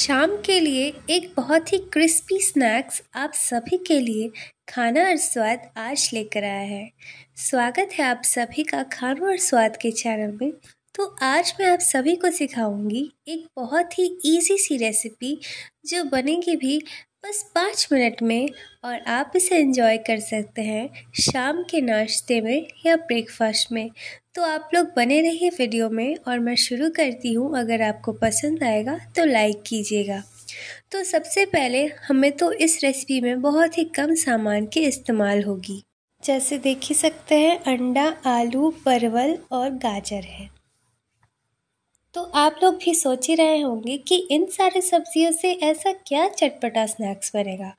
शाम के लिए एक बहुत ही क्रिस्पी स्नैक्स आप सभी के लिए खाना और स्वाद आज लेकर आया है। स्वागत है आप सभी का खाना और स्वाद के चैनल में। तो आज मैं आप सभी को सिखाऊँगी एक बहुत ही इजी सी रेसिपी जो बनेगी भी बस पाँच मिनट में और आप इसे एंजॉय कर सकते हैं शाम के नाश्ते में या ब्रेकफास्ट में। तो आप लोग बने रहिए वीडियो में और मैं शुरू करती हूँ। अगर आपको पसंद आएगा तो लाइक कीजिएगा। तो सबसे पहले हमें तो इस रेसिपी में बहुत ही कम सामान की इस्तेमाल होगी। जैसे देख ही सकते हैं, अंडा, आलू, परवल और गाजर है। तो आप लोग भी सोच ही रहे होंगे कि इन सारे सब्जियों से ऐसा क्या चटपटा स्नैक्स बनेगा।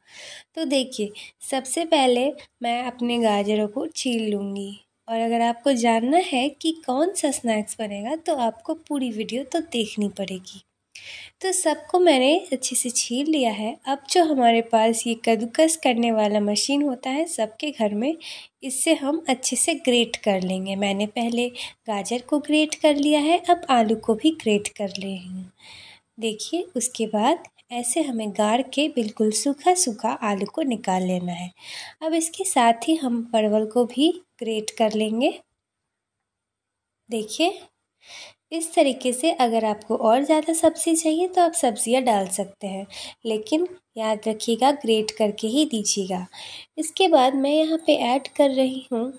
तो देखिए, सबसे पहले मैं अपने गाजरों को छील लूँगी और अगर आपको जानना है कि कौन सा स्नैक्स बनेगा तो आपको पूरी वीडियो तो देखनी पड़ेगी। तो सबको मैंने अच्छे से छील लिया है। अब जो हमारे पास ये कद्दूकस करने वाला मशीन होता है, सबके घर में इससे हम अच्छे से ग्रेट कर लेंगे। मैंने पहले गाजर को ग्रेट कर लिया है, अब आलू को भी ग्रेट कर ले हूँ। देखिए, उसके बाद ऐसे हमें गाड़ के बिल्कुल सूखा सूखा आलू को निकाल लेना है। अब इसके साथ ही हम परवल को भी ग्रेट कर लेंगे। देखिए इस तरीके से अगर आपको और ज़्यादा सब्ज़ी चाहिए तो आप सब्ज़ियाँ डाल सकते हैं, लेकिन याद रखिएगा ग्रेट करके ही दीजिएगा। इसके बाद मैं यहाँ पे ऐड कर रही हूँ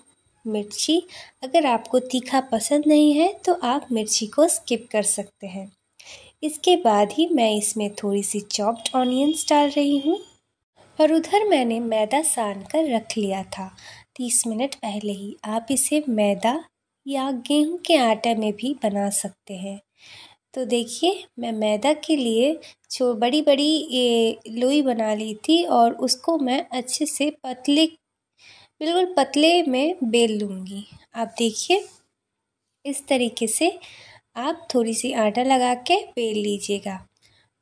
मिर्ची। अगर आपको तीखा पसंद नहीं है तो आप मिर्ची को स्किप कर सकते हैं। इसके बाद ही मैं इसमें थोड़ी सी चॉप्ड ऑनियंस डाल रही हूँ और उधर मैंने मैदा सान कर रख लिया था। तीस मिनट पहले ही आप इसे मैदा या गेहूँ के आटे में भी बना सकते हैं। तो देखिए, मैं मैदा के लिए जो बड़ी बड़ी ये लोई बना ली थी और उसको मैं अच्छे से पतले, बिल्कुल पतले में बेल लूँगी। आप देखिए, इस तरीके से आप थोड़ी सी आटा लगा के बेल लीजिएगा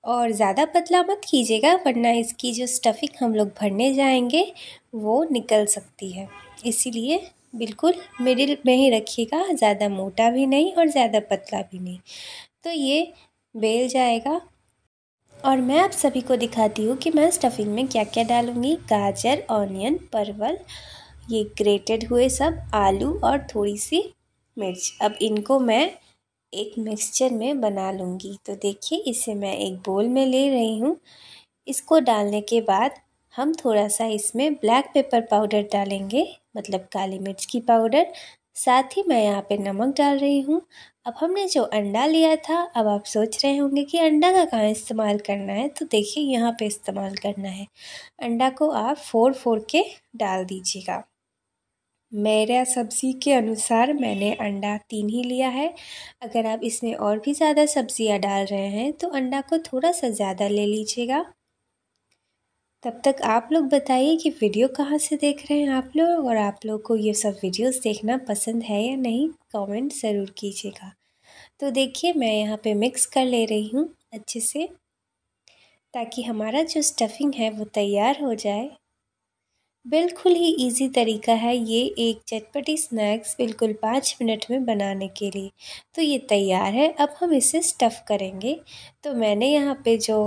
और ज़्यादा पतला मत कीजिएगा, वरना इसकी जो स्टफिंग हम लोग भरने जाएँगे, वो निकल सकती है। इसीलिए बिल्कुल, मिडिल में ही रखिएगा, ज़्यादा मोटा भी नहीं और ज़्यादा पतला भी नहीं। तो ये बेल जाएगा। और मैं आप सभी को दिखाती हूँ कि मैं स्टफिंग में क्या क्या डालूँगी। गाजर, ऑनियन, परवल, ये ग्रेटेड हुए सब, आलू और थोड़ी सी मिर्च। अब इनको मैं एक मिक्सचर में बना लूँगी। तो देखिए, इसे मैं एक बोल में ले रही हूँ। इसको डालने के बाद हम थोड़ा सा इसमें ब्लैक पेपर पाउडर डालेंगे मतलब काली मिर्च की पाउडर साथ ही मैं यहाँ पे नमक डाल रही हूँ। अब हमने जो अंडा लिया था, अब आप सोच रहे होंगे कि अंडा का कहाँ इस्तेमाल करना है? तो देखिए यहाँ पे इस्तेमाल करना है। अंडा को आप फोड़ फोड़ के डाल दीजिएगा। मेरा सब्ज़ी के अनुसार मैंने अंडा तीन ही लिया है। अगर आप इसमें और भी ज़्यादा सब्ज़ियाँ डाल रहे हैं तो अंडा को थोड़ा सा ज़्यादा ले लीजिएगा। तब तक आप लोग बताइए कि वीडियो कहाँ से देख रहे हैं आप लोग और आप लोग को ये सब वीडियोस देखना पसंद है या नहीं, कमेंट ज़रूर कीजिएगा। तो देखिए, मैं यहाँ पे मिक्स कर ले रही हूँ अच्छे से, ताकि हमारा जो स्टफिंग है वो तैयार हो जाए। बिल्कुल ही इजी तरीका है ये एक चटपटी स्नैक्स बिल्कुल पाँच मिनट में बनाने के लिए। तो ये तैयार है, अब हम इसे स्टफ़ करेंगे। तो मैंने यहाँ पे जो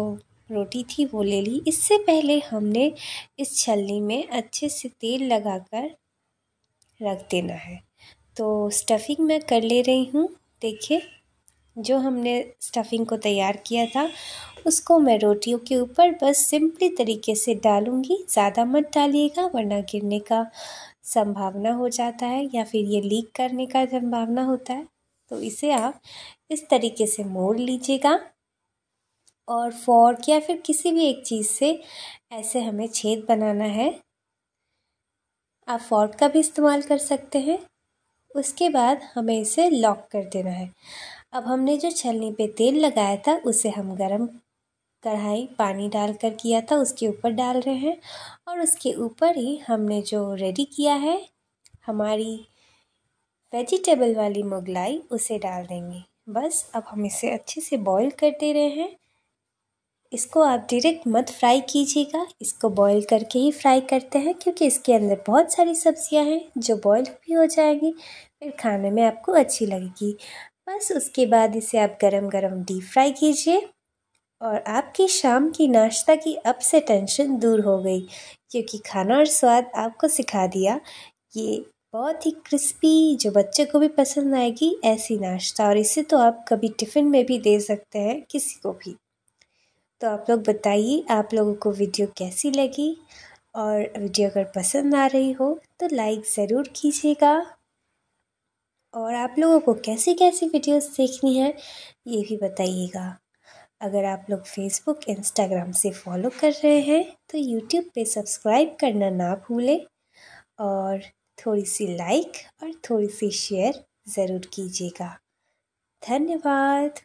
रोटी थी, वो ले ली। इससे पहले हमने इस छलनी में अच्छे से तेल लगाकर रख देना है। तो स्टफिंग मैं कर ले रही हूँ। देखिए, जो हमने स्टफिंग को तैयार किया था, उसको मैं रोटियों के ऊपर बस सिंपली तरीके से डालूँगी। ज़्यादा मत डालिएगा, वरना गिरने का संभावना हो जाता है या फिर ये लीक करने का संभावना होता है। तो इसे आप इस तरीके से मोड़ लीजिएगा। और फॉर्क या फिर किसी भी एक चीज़ से ऐसे हमें छेद बनाना है। आप फॉर्क का भी इस्तेमाल कर सकते हैं। उसके बाद हमें इसे लॉक कर देना है। अब हमने जो छलनी पे तेल लगाया था, उसे हम गरम कढ़ाई पानी डालकर किया था, उसके ऊपर डाल रहे हैं और उसके ऊपर ही हमने जो रेडी किया है, हमारी वेजिटेबल वाली मुगलाई, उसे डाल देंगे। बस, अब हम इसे अच्छे से बॉईल कर दे रहे हैं। इसको आप डायरेक्ट मत फ्राई कीजिएगा। इसको बॉईल करके ही फ्राई करते हैं, क्योंकि इसके अंदर बहुत सारी सब्ज़ियाँ हैं जो बॉईल भी हो जाएँगी, फिर खाने में आपको अच्छी लगेगी। बस उसके बाद इसे आप गरम गरम डीप फ्राई कीजिए और आपकी शाम की नाश्ता की अब से टेंशन दूर हो गई, क्योंकि खाना और स्वाद आपको सिखा दिया। ये बहुत ही क्रिस्पी जो बच्चे को भी पसंद आएगी, ऐसी नाश्ता। और इसे तो आप कभी टिफ़िन में भी दे सकते हैं, किसी को भी। तो आप लोग बताइए, आप लोगों को वीडियो कैसी लगी? और वीडियो अगर पसंद आ रही हो तो लाइक ज़रूर कीजिएगा। और आप लोगों को कैसी कैसी वीडियोस देखनी है, ये भी बताइएगा। अगर आप लोग फेसबुक इंस्टाग्राम से फॉलो कर रहे हैं तो यूट्यूब पे सब्सक्राइब करना ना भूलें। और थोड़ी सी लाइक और थोड़ी सी शेयर ज़रूर कीजिएगा। धन्यवाद।